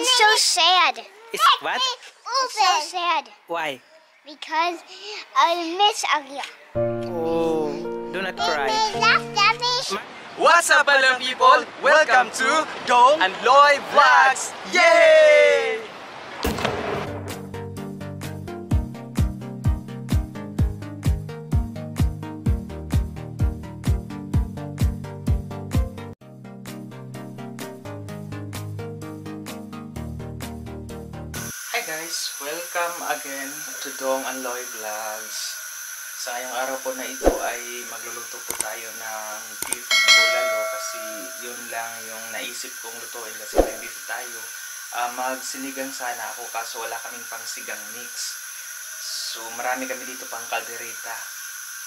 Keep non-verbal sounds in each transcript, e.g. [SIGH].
It's so sad. It's what? It's so sad Why? because I miss Aria. Oh, do not cry. What's up, hello people? Welcome to Dong and Loy Vlogs! Yay! Guys! Welcome again to Dong and Loy Vlogs. Sa ngayong araw po na ito ay magluluto po tayo ng beef bulalo kasi yun lang yung naisip kong lutuin kasi may beef tayo. Ah, magsinigang sana ako kaso wala kaming pang sigang mix. So marami kami dito pang kaldereta.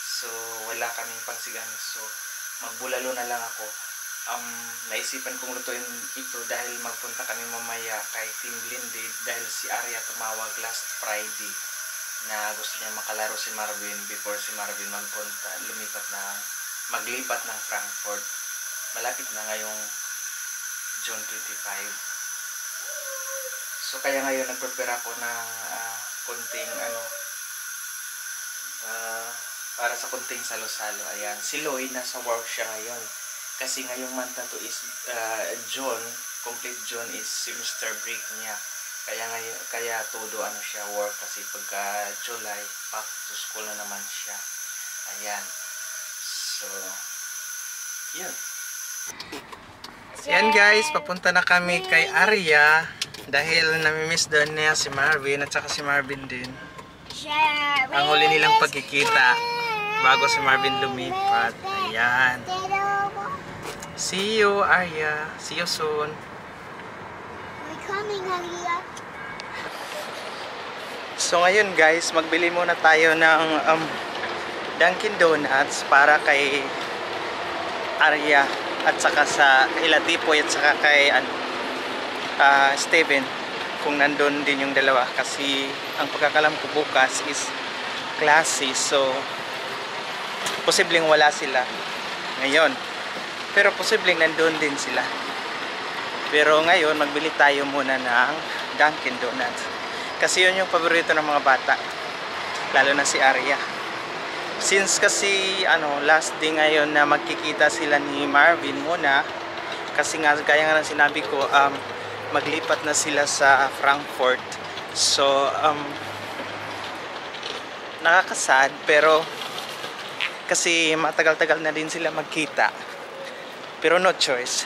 So wala kaming pang sigang mix. So magbulalo na lang ako. Um, naisipan kong lutuin ito dahil magpunta kami mamaya kay Team Blended dahil si Arya tumawag last Friday na gusto niya makalaro si Marvin before si Marvin magpunta, lumipat na, maglipat ng Frankfurt. Malapit na ngayong June 25. So kaya ngayon nagprepare ako ng ah, kunting ano, ah, para sa kunting salo-salo. Ayan, si Loy nasa work siya ngayon. Kasi ngayong month na to is ah, June, complete June is semester break niya. Kaya ngayon, kaya todo ano siya work kasi pagka July, back to school na naman siya. Ayan. So, yun. Yan guys, papunta na kami kay Arya dahil namimiss daw niya si Marvin at saka si Marvin din. Ang huli nilang pagkikita bago si Marvin lumipat. Ayan. See you, Arya. See you soon. We're coming, Aria. So ngayon guys, magbili muna tayo ng um, Dunkin Donuts para kay Arya at saka sa ila Tipoy at saka kay ano, ah, Steven kung nandun din yung dalawa kasi ang pagkakalam ko bukas is klase so posibleng wala sila ngayon pero posibleng nandun din sila. Pero ngayon magbili tayo muna ng Dunkin Donuts. Kasi yun yung paborito ng mga bata. Lalo na si Arya. Since kasi ano last day ngayon na magkikita sila ni Marvin muna kasi nga kaya nga ng sinabi ko um, maglipat na sila sa Frankfurt. So um, nakakasad pero kasi matagal-tagal na din sila magkita pero no choice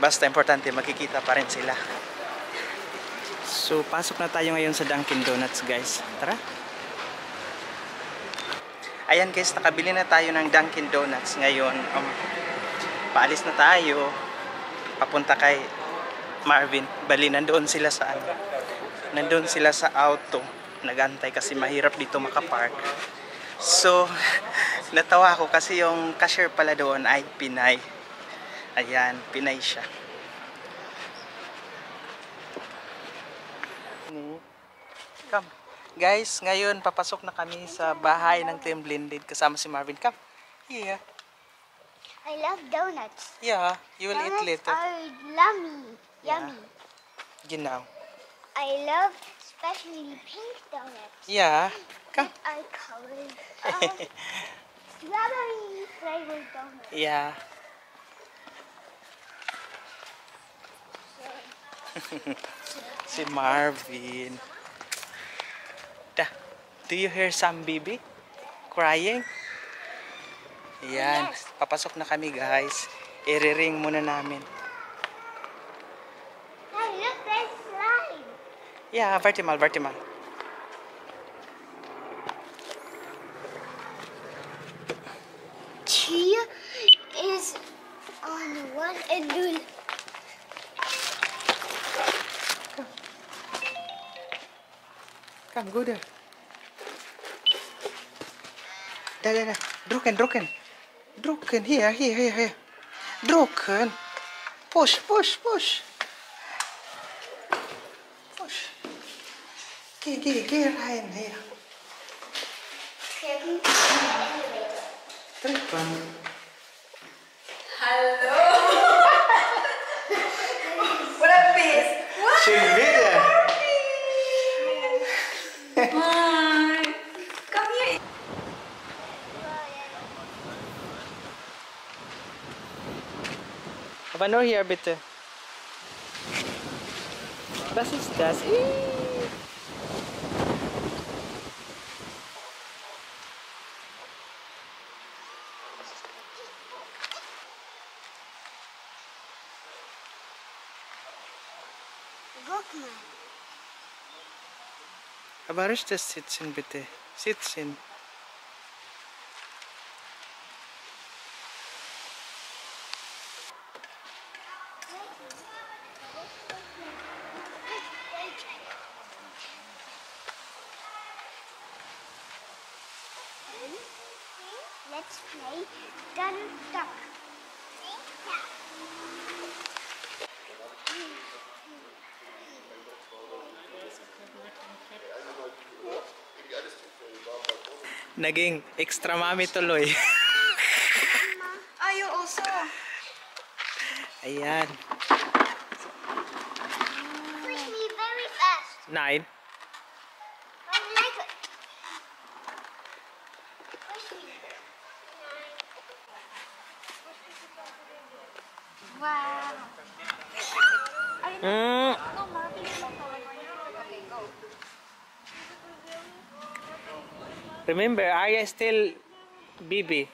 basta importante magkikita pa rin sila So, pasok na tayo ngayon sa Dunkin Donuts, guys. Tara. Ayan, guys, nakabili na tayo ng Dunkin Donuts ngayon. Um, paalis na tayo. Papunta kay Marvin. Bali, nandoon sila sa ano. Nandoon sila sa auto. Nagantay kasi mahirap dito makapark. So, [LAUGHS] natawa ako kasi yung cashier pala doon ay Pinay. Ayan, Pinay siya. ni Come. Guys, ngayon papasok na kami sa bahay ng Team Blended kasama si Marvin. Come. Yeah. I love donuts. Yeah, you will eat donuts later. are yummy. Yeah. Yummy. Genau. I love especially pink donuts. Yeah. Come. That are colored. [LAUGHS] Strawberry flavored donuts. Yeah. [LAUGHS] si Marvin. Da. Do you hear some baby crying? Yan. Yes. Papasok na kami guys. I-ring muna namin. Hey, look, there's slime. Yeah, vertimal, vertimal. Go there. There, there, there. Drucken, drucken. Drucken, here, here, here, here. Drucken. Push, push, push. Push. Geh, geh, geh rein, hier. Treppen. Hello. [LAUGHS] what up, Biz? Paano hier bitte? Was ist das? Ih. Guck mal. Aber richtig sitzen bitte. Sitzen. Let's play Gun Duck. Naging extra mami tuloy. You also. Ayan. Push me very fast. Nine. Remember, Arya still baby.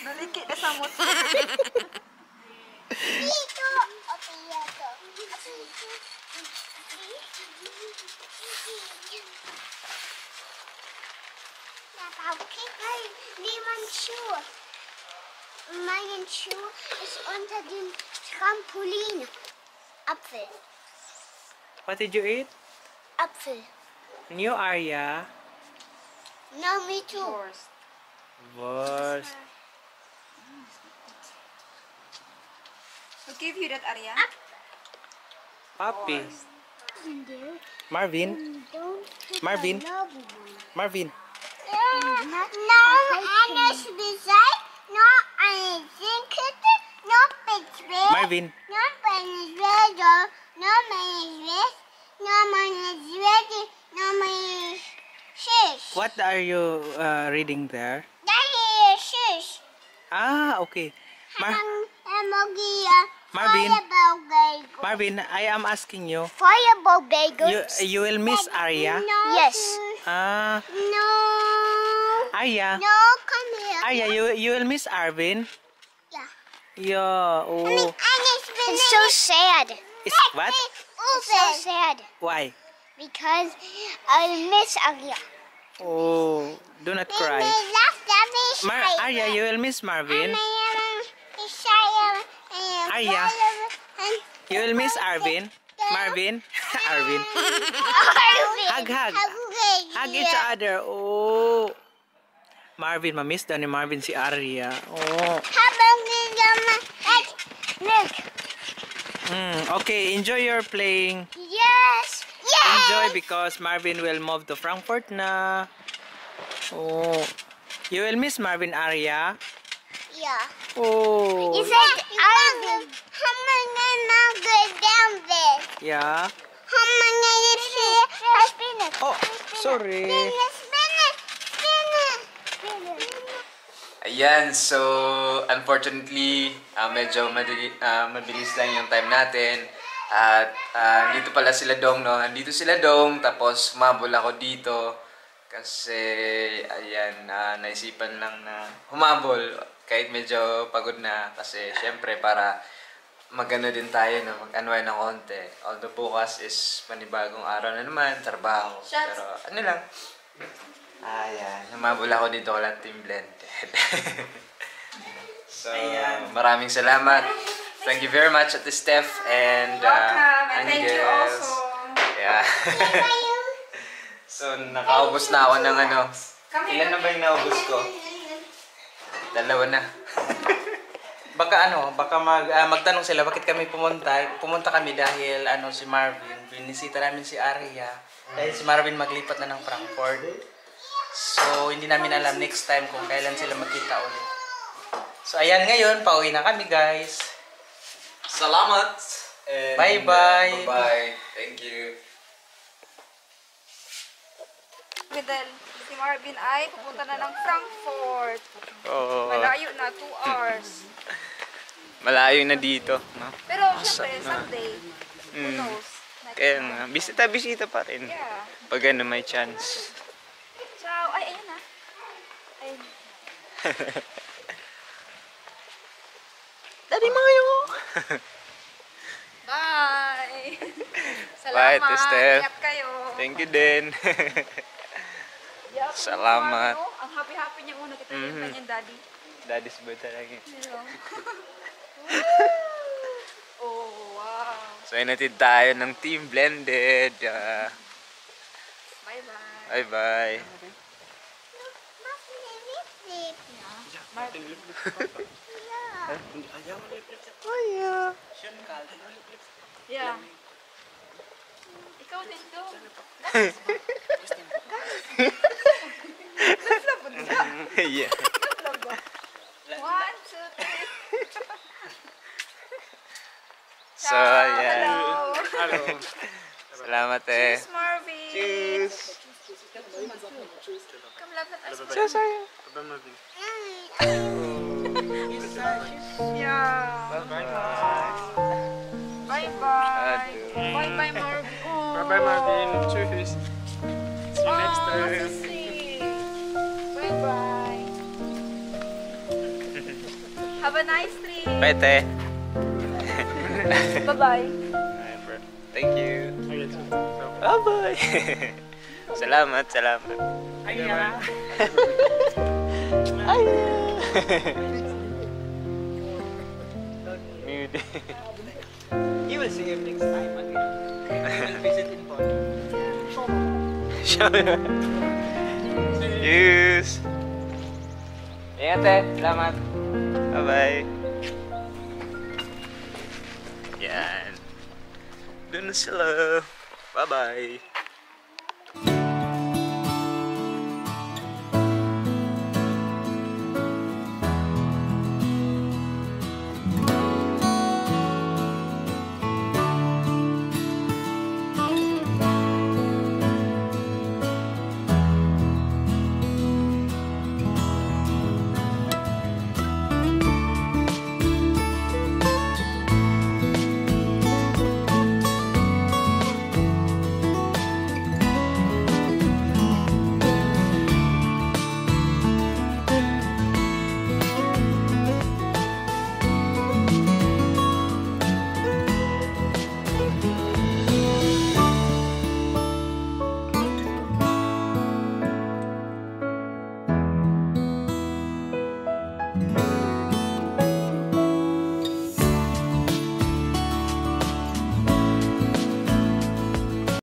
Naliki na sa mot. Dito. Okay, dito. Okay, hey, niemand Schuhe. Mein Schuh ist unter dem Trampolin. Apfel. What did you eat? Apfel. New Arya. No, me too. Yours. Was. Who gave you that, Arya? Papi. In there. Marvin. Don't put Marvin. the love one. Marvin. No, Anna's beside. No, I think it. No, it's red. Marvin. No, man is red. oh. No, man is red. No, man is. No, man is. What are you uh, reading there? That is shush. Ah, okay. Mar Ang. Marvin. Fireball bagel. Marvin, I am asking you. Fireball You bagels. you will miss Arya? Yes. Ah, No. Arya. No, come here. Arya, you you will miss Arvin? Yeah. Yeah. Oh. It's so sad. It's what? It's so sad Why? because I miss Arya. Oh, do not cry. Mar Arya, you will miss Marvin. Arya. You will miss Arvin. Marvin. [LAUGHS] [LAUGHS] Arvin. Hug, hug. Hug each other. Oh. Marvin, ma-miss daw ni Marvin si Arya. Oh. Habang nilama. Look. Mm, okay, enjoy your playing. Yes. Yes. Enjoy because Marvin will move to Frankfurt na. Oh. You will miss Marvin Arya. Yeah. Oh. You said Arvin. How many now go down there? Yeah. How many is here? Spin. Oh, sorry. Ayan, so unfortunately, ah, medyo madali, ah, mabilis lang yung time natin. At ah, dito pala sila Dong, no? Andito sila Dong, tapos mabol ako dito. Kasi, ayan, ah, naisipan lang na humabol. Kahit medyo pagod na. Kasi, syempre, para magano din tayo na mag-unwind ng konti. Although bukas is panibagong araw na naman, trabaho. Pero ano lang, Ayan, humabol ako dito wala Team Blended. [LAUGHS] so, Ayan. maraming salamat. Thank you very much at Steph and uh, Welcome. And thank you also. Yeah. [LAUGHS] so, nakaubos na ako ng ano. Ilan na ba yung naubos ko? Dalawa na. [LAUGHS] Baka ano, baka mag, ah, magtanong sila bakit kami pumunta. Pumunta kami dahil ano si Marvin, binisita namin si Arya. Dahil si Marvin maglipat na ng Frankfurt. So, hindi namin alam next time kung kailan sila magkita ulit. So, ayan ngayon, pauwi na kami guys. Salamat! Bye-bye. bye-bye. Thank you. The Si Marvin ay pupunta na ng Frankfurt. Oo. Malayo na, 2 hours. [LAUGHS] Malayo na dito. No? Pero syempre, Sunday. Who Mm. knows? Next Kaya nga, bisita-bisita pa rin. Yeah. Pag ano may chance. Ciao. Ay, ayun na. Ayun. [LAUGHS] Daddy mo kayo! Bye! [LAUGHS] Bye, Salamat. Testel. Ingat kayo. Thank you din. [LAUGHS] Salamat. no? Ang happy-happy niya una kita yung Mhm. kanyang daddy. Daddy's boy talaga. Oh, wow. So, inatid tayo ng Team Blended. Bye-bye. Bye-bye. Mas lip-lip. Yeah. Ikaw din to. yeah. One, two, three. So, ayan. Hello. Salamat eh. Cheers, Marvin. Cheers! Come love that ice cream. Sasayo. Yeah. Bye-bye. Bye-bye. Adieu. Bye-bye, Marvin. Oh. Bye Marvin. Tschüss. See you next Oh, time. so sweet. Bye-bye. Have a nice trip. Bye, te. Bye-bye. Bye, bro. Thank you. Bye-bye. [LAUGHS] salamat, salamat. Aya. [LAUGHS] Mude. You will see him next time again. We [LAUGHS] will visit in Bonn. Cheers! Ingat eh. Salamat. Bye-bye. Yan. Doon na sila. Bye-bye.